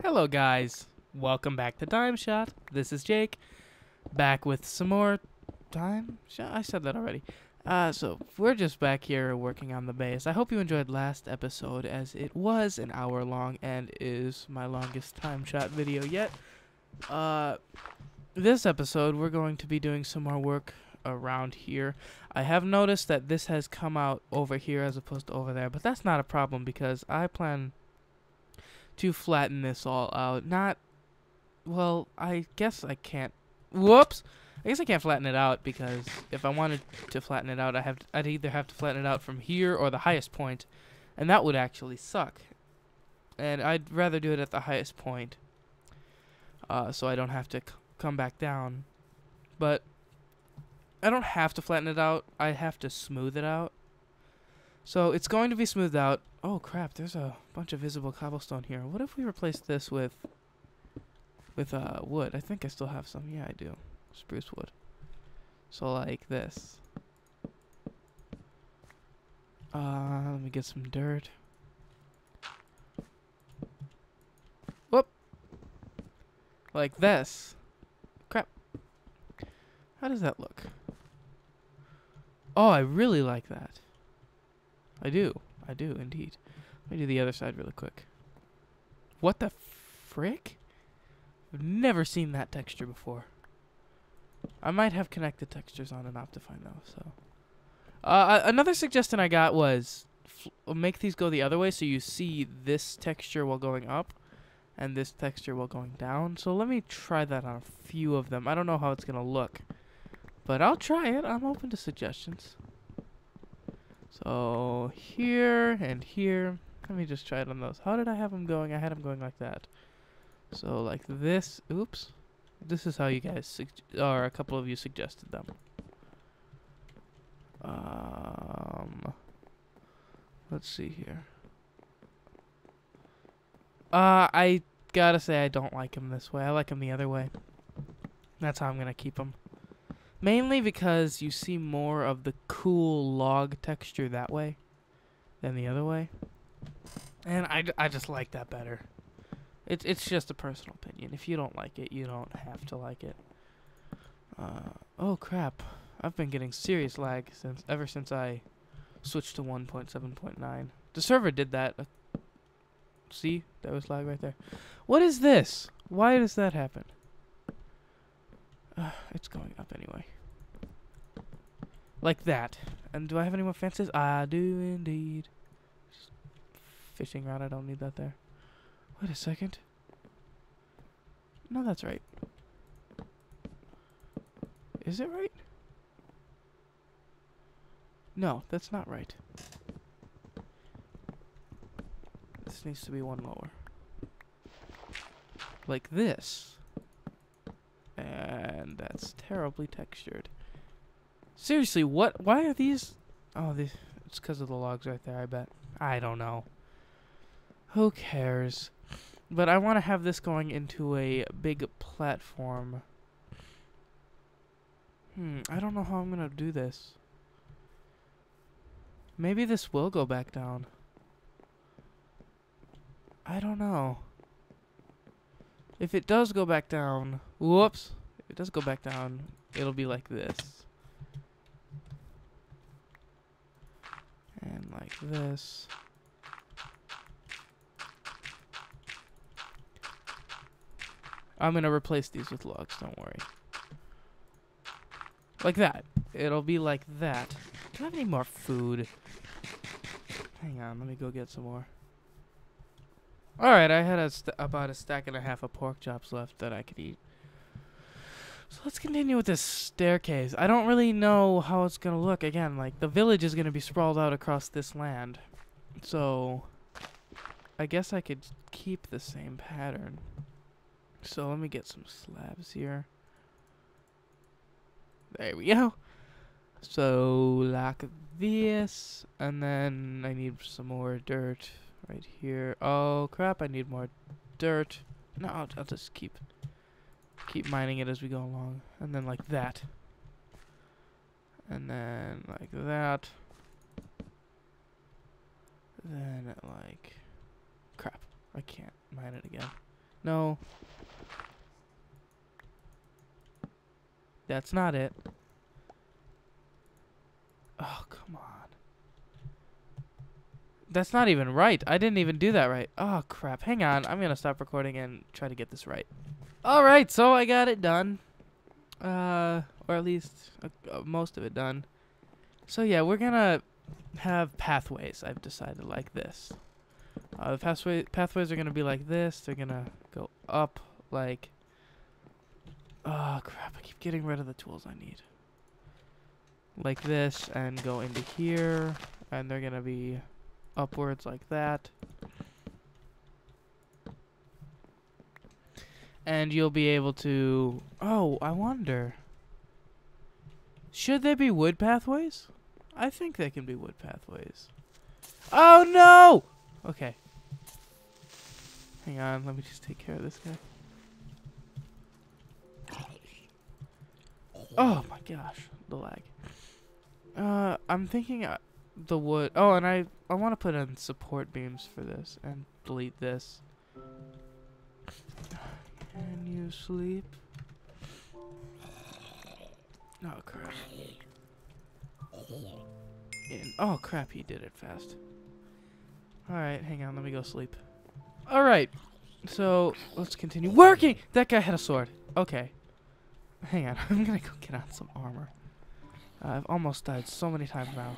Hello, guys. Welcome back to Time Shot. This is Jake, back with some more Time Shot. I said that already. Uh, so we're just back here working on the base. I hope you enjoyed last episode, as it was an hour long and is my longest Time Shot video yet. Uh, this episode we're going to be doing some more work around here. I have noticed that this has come out over here as opposed to over there, but that's not a problem because I plan to flatten this all out. Not, well, I guess I can't. Whoops! I guess I can't flatten it out because if I wanted to flatten it out, I have I'd either have to flatten it out from here or the highest point, and that would actually suck. And I'd rather do it at the highest point, uh, so I don't have to come back down. But I don't have to flatten it out. I have to smooth it out. So it's going to be smoothed out. Oh crap, there's a bunch of visible cobblestone here. What if we replace this with with uh wood? I think I still have some. Yeah, I do. Spruce wood. So like this. Uh, let me get some dirt. Whoop. Like this. Crap. How does that look? Oh, I really like that. I do. I do indeed. Let me do the other side really quick. What the frick? I've never seen that texture before. I might have connected textures on and Optifine though, so. Uh, another suggestion I got was uh, make these go the other way so you see this texture while going up and this texture while going down. So let me try that on a few of them. I don't know how it's going to look, but I'll try it. I'm open to suggestions. So here and here. Let me just try it on those. How did I have them going? I had them going like that. So like this. Oops. This is how you guys, or a couple of you suggested them. Um, let's see here. Uh, I gotta say I don't like him this way. I like him the other way. That's how I'm gonna keep him. Mainly because you see more of the cool log texture that way than the other way. And I, I just like that better. It's it's just a personal opinion. If you don't like it, you don't have to like it. Uh, oh crap. I've been getting serious lag since ever since I switched to 1.7.9. The server did that. See? That was lag right there. What is this? Why does that happen? Uh, it's going up anyway. Like that. And do I have any more fences? I do indeed. Fishing rod, I don't need that there. Wait a second. No, that's right. Is it right? No, that's not right. This needs to be one lower. Like this. That's terribly textured. Seriously, what? Why are these? Oh, these. It's because of the logs right there. I bet. I don't know. Who cares? But I want to have this going into a big platform. Hmm. I don't know how I'm gonna do this. Maybe this will go back down. I don't know. If it does go back down, whoops. If it does go back down, it'll be like this. And like this. I'm gonna replace these with logs, don't worry. Like that. It'll be like that. Do I have any more food? Hang on, let me go get some more. Alright, I had a about a stack and a half of pork chops left that I could eat. So let's continue with this staircase. I don't really know how it's gonna look. Again, like, the village is gonna be sprawled out across this land. So, I guess I could keep the same pattern. So let me get some slabs here. There we go. So like this, and then I need some more dirt right here. Oh crap! I need more dirt. No, I'll, I'll just keep keep mining it as we go along, and then like that, and then like that, then like crap. I can't mine it again. No. That's not it. Oh, come on. That's not even right. I didn't even do that right. Oh, crap. Hang on. I'm going to stop recording and try to get this right. All right, so I got it done. Uh, or at least uh, uh, most of it done. So yeah, we're to have pathways. I've decided like this. Uh, the pathway pathways are to be like this. They're to go up like Oh crap, I keep getting rid of the tools I need. Like this and go into here and they're to be upwards like that. And you'll be able to... Oh, I wonder. Should they be wood pathways? I think they can be wood pathways. Oh, no! Okay. Hang on, let me just take care of this guy. Oh my gosh, the lag. Uh, I'm thinking uh, the wood. Oh, and I I want to put in support beams for this and delete this. Sleep? Oh crap. In oh crap, he did it fast. Alright, hang on, let me go sleep. Alright, so let's continue working! That guy had a sword. Okay. Hang on, I'm gonna go get on some armor. Uh, I've almost died so many times now.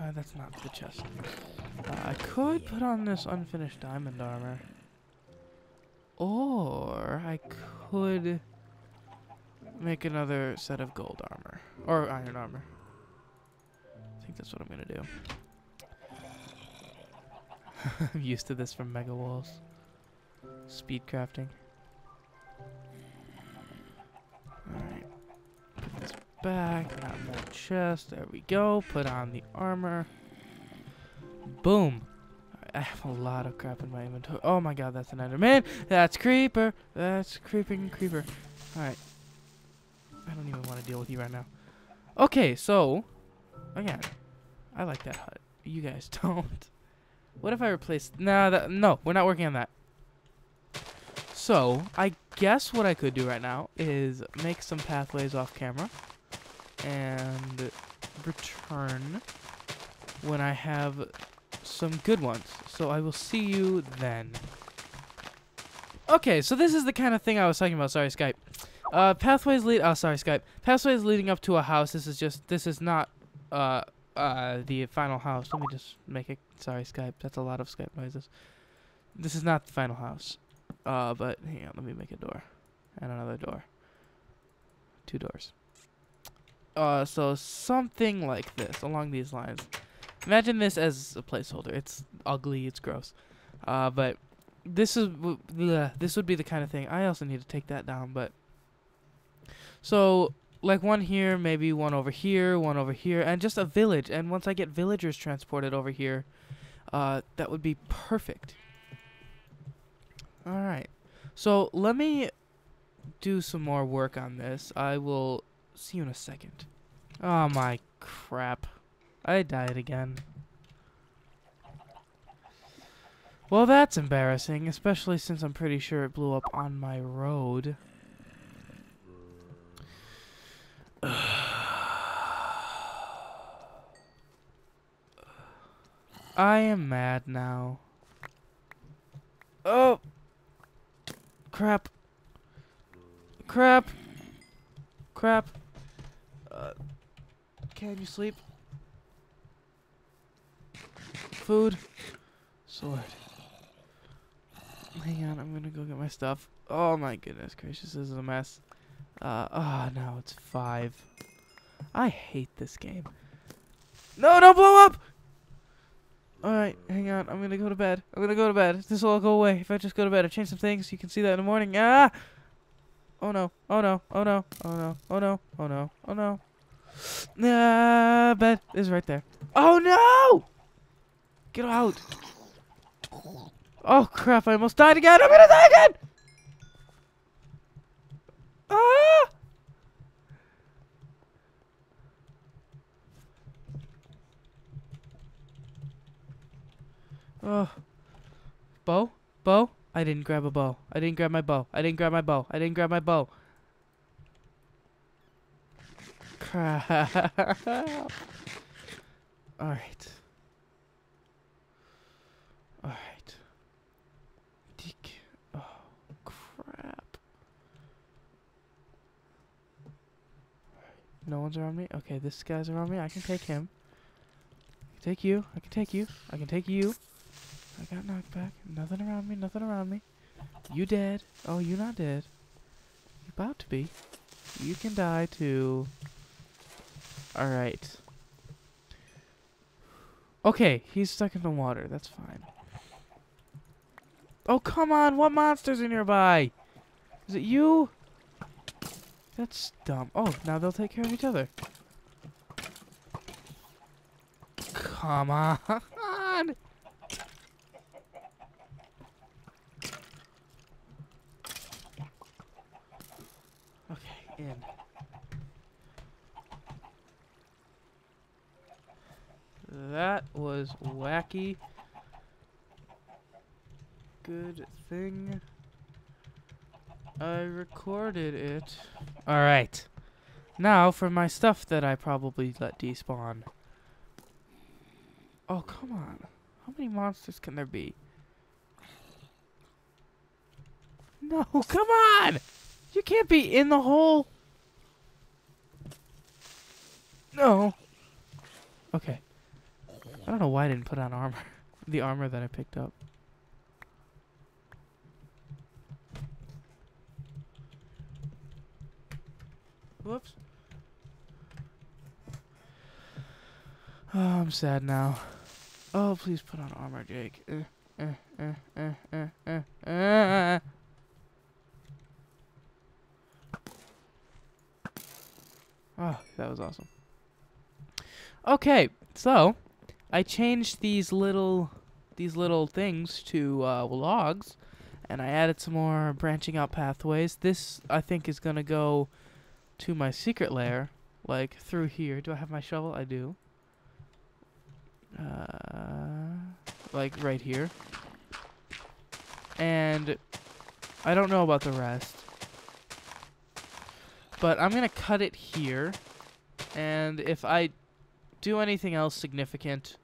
Uh, that's not the chest. Uh, I could put on this unfinished diamond armor. Or I could make another set of gold armor. Or iron armor. I think that's what I'm going to do. I'm used to this from Mega Walls. Speed crafting. Alright. Put this back. Not more chest. There we go. Put on the armor. Boom. I have a lot of crap in my inventory. Oh my god, that's an Enderman. That's Creeper. That's creeping Creeper. Alright. I don't even want to deal with you right now. Okay, so, again, I like that hut. You guys don't. What if I replace... Nah, that, no, we're not working on that. So, I guess what I could do right now is make some pathways off camera and return when I have some good ones. So I will see you then. Okay, so this is the kind of thing I was talking about. Sorry, Skype. Uh, pathways lead. Oh, sorry, Skype. Pathways leading up to a house. This is just. This is not. Uh, uh, the final house. Let me just make it. Sorry, Skype. That's a lot of Skype noises. This is not the final house. Uh, but hang on. Let me make a door, and another door. Two doors. Uh, so something like this, along these lines. Imagine this as a placeholder. It's ugly. It's gross. Uh, but this is bleh, this would be the kind of thing. I also need to take that down, but so like one here, maybe one over here, one over here, and just a village. And once I get villagers transported over here, uh, that would be perfect. All right. So let me do some more work on this. I will see you in a second. Oh my crap. I died again. Well, that's embarrassing, especially since I'm pretty sure it blew up on my road. I am mad now. Oh! Crap. Crap. Crap. Uh, can you sleep? Food. Sword. Hang on, I'm gonna go get my stuff. Oh my goodness gracious, this is a mess. Uh, oh no, it's five. I hate this game. No, don't blow up! Alright, hang on, I'm gonna go to bed. I'm gonna go to bed. This will all go away if I just go to bed. I change some things, you can see that in the morning. Ah! Oh no, oh no, oh no, oh no, oh no, oh no, oh no. Nah, bed is right there. Oh no! Get out. Oh crap, I almost died again. I'm gonna die again! Ah! Oh. Bo? Bo? I didn't grab a bow. I didn't grab my bow. I didn't grab my bow. I didn't grab my bow. Crap. Alright. Dick. Oh, crap. No one's around me? Okay, this guy's around me. I can take him. I can take you. I can take you. I can take you. I got knocked back. Nothing around me. Nothing around me. You dead. Oh, you not dead. You about to be. You can die too. Alright. Okay, he's stuck in the water. That's fine. Oh, come on. What monsters are nearby? Is it you? That's dumb. Oh, now they'll take care of each other. Come on. Okay, in. That was wacky. Good thing I recorded it. Alright. Now for my stuff that I probably let despawn. Oh, come on. How many monsters can there be? No, come on! You can't be in the hole. No. Okay. I don't know why I didn't put on armor. the armor that I picked up. Whoops. Oh, I'm sad now. Oh, please put on armor, Jake. Uh, uh, uh. Oh, that was awesome. Okay, so I changed these little these little things to uh, logs, and I added some more branching out pathways. This I think is gonna go to my secret lair, like through here. Do I have my shovel? I do. Uh, like right here. And I don't know about the rest. But I'm going to cut it here. And if I do anything else significant,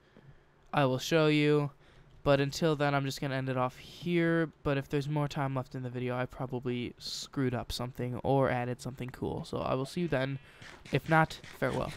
I will show you. But until then, I'm just going to end it off here. But if there's more time left in the video, I probably screwed up something or added something cool. So I will see you then. If not, farewell.